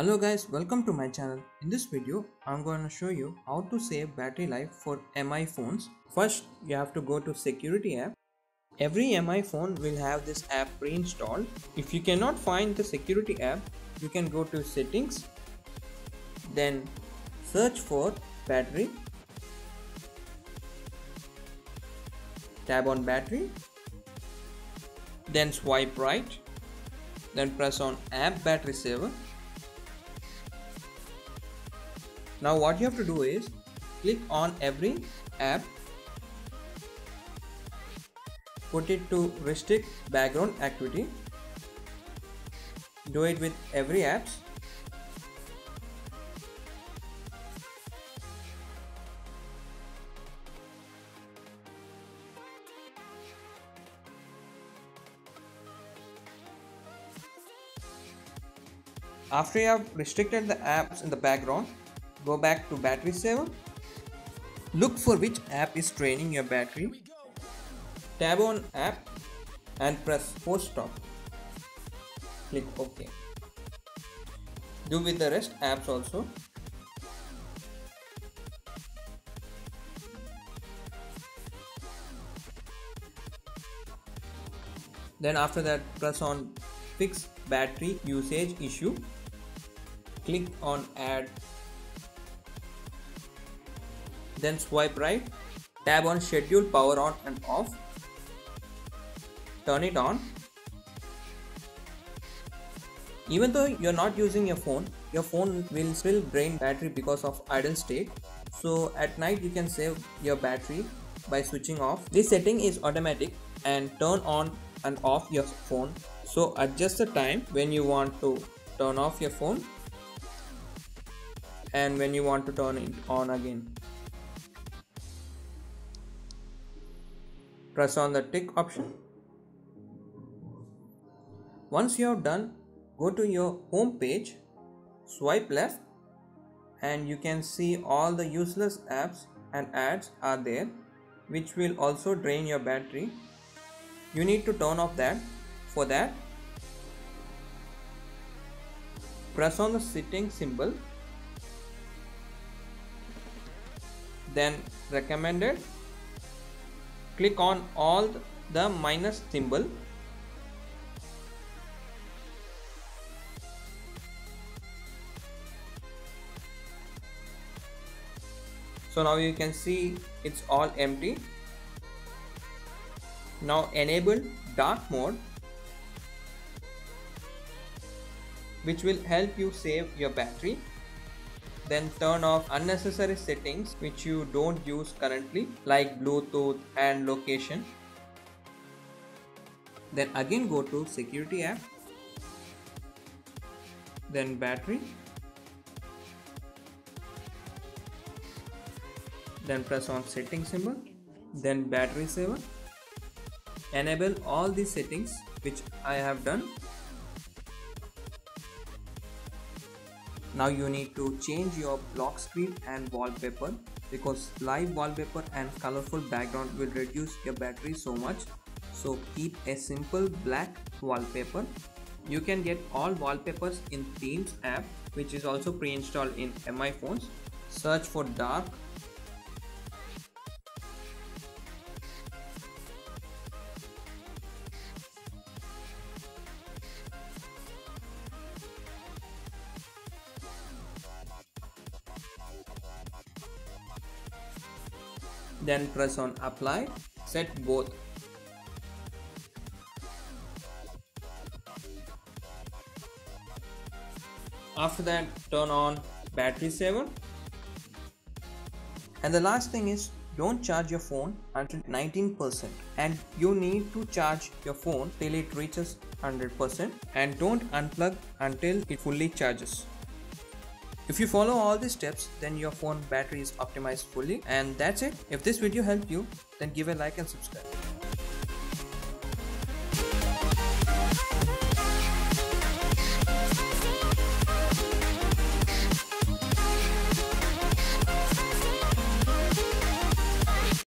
Hello guys, welcome to my channel. In this video, I'm going to show you how to save battery life for MI phones. First, you have to go to security app. Every MI phone will have this app pre-installed. If you cannot find the security app, you can go to settings, then search for battery, tab on battery, then swipe right, then press on app battery saver now what you have to do is click on every app put it to restrict background activity do it with every apps after you have restricted the apps in the background go back to battery saver look for which app is draining your battery. Tab on app and press force stop. Click ok. Do with the rest apps also. Then after that press on fix battery usage issue. Click on add then swipe right tab on schedule power on and off turn it on. Even though you're not using your phone your phone will still drain battery because of idle state. So at night you can save your battery by switching off. This setting is automatic and turn on and off your phone. So adjust the time when you want to turn off your phone and when you want to turn it on again press on the tick option. Once you have done go to your home page swipe left and you can see all the useless apps and ads are there which will also drain your battery. You need to turn off that. For that press on the setting symbol then recommended click on all the minus symbol. So now you can see it's all empty. Now enable dark mode which will help you save your battery then turn off unnecessary settings which you don't use currently like bluetooth and location. Then again go to security app. Then battery. Then press on setting symbol. Then battery saver. Enable all these settings which I have done now you need to change your lock screen and wallpaper because live wallpaper and colorful background will reduce your battery so much. So keep a simple black wallpaper. You can get all wallpapers in themes app which is also pre-installed in mi phones. Search for dark then press on apply. Set both. After that turn on battery saver. And the last thing is don't charge your phone until 19% and you need to charge your phone till it reaches 100% and don't unplug until it fully charges if you follow all these steps, then your phone battery is optimized fully. And that's it. If this video helped you, then give a like and subscribe.